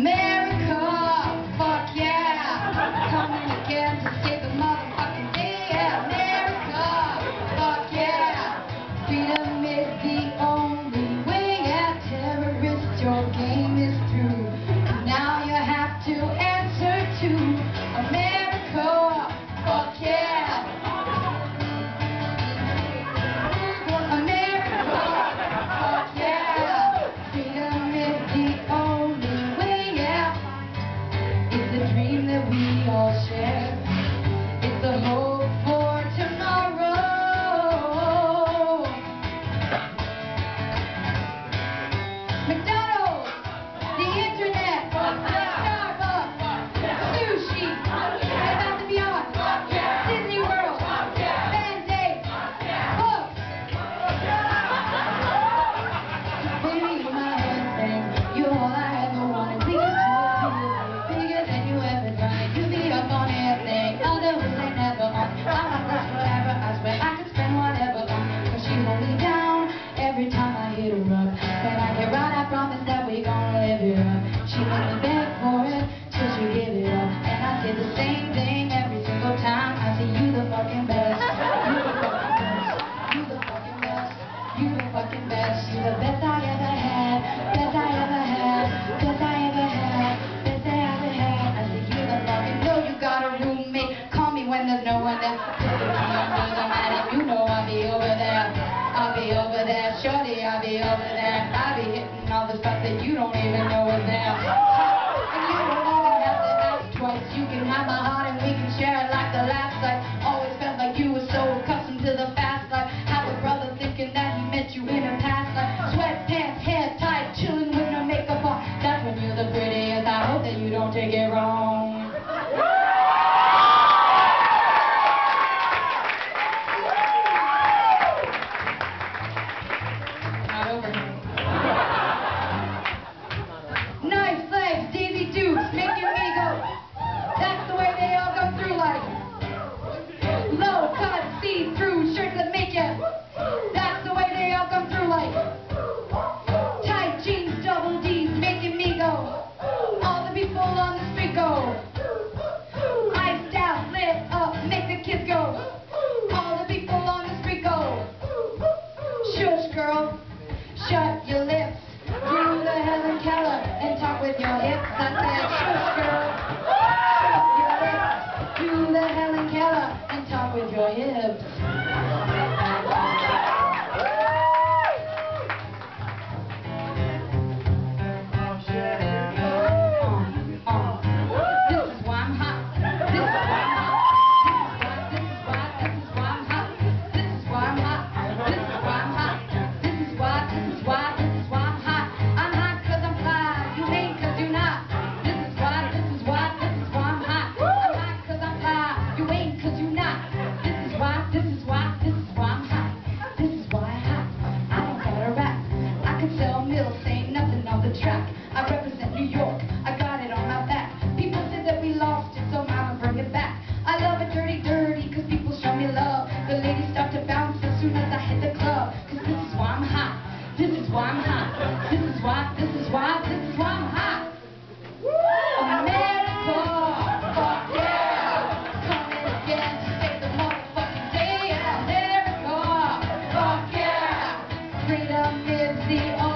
America, fuck yeah, coming again. fucking best. You're the best I ever had, best I ever had, best I ever had, best I ever had. I said, you're the love me. No, you got a roommate. Call me when there's no one there. You know I'll be over there. I'll be over there. Shorty, I'll be over there. I'll be hitting all the stuff that you don't even know. Shut your lips, do the Helen Keller, and talk with your hips. I said, shush, girl. Shut your lips, do the Helen Keller, and talk with your hips. is the